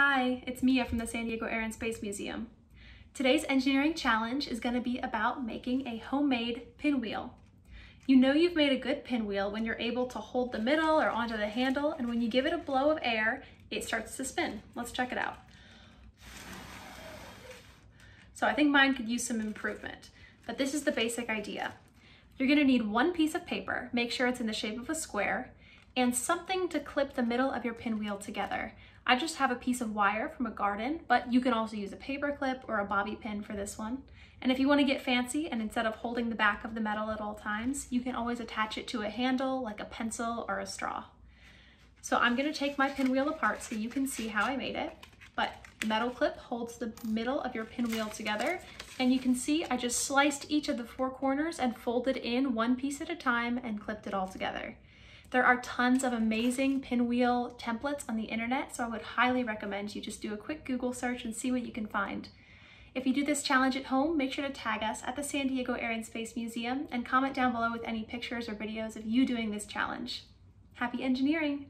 Hi, it's Mia from the San Diego Air and Space Museum. Today's engineering challenge is going to be about making a homemade pinwheel. You know you've made a good pinwheel when you're able to hold the middle or onto the handle and when you give it a blow of air, it starts to spin. Let's check it out. So I think mine could use some improvement, but this is the basic idea. You're gonna need one piece of paper, make sure it's in the shape of a square, and something to clip the middle of your pinwheel together. I just have a piece of wire from a garden, but you can also use a paper clip or a bobby pin for this one. And if you wanna get fancy and instead of holding the back of the metal at all times, you can always attach it to a handle like a pencil or a straw. So I'm gonna take my pinwheel apart so you can see how I made it, but the metal clip holds the middle of your pinwheel together and you can see I just sliced each of the four corners and folded in one piece at a time and clipped it all together. There are tons of amazing pinwheel templates on the internet, so I would highly recommend you just do a quick Google search and see what you can find. If you do this challenge at home, make sure to tag us at the San Diego Air and Space Museum and comment down below with any pictures or videos of you doing this challenge. Happy engineering!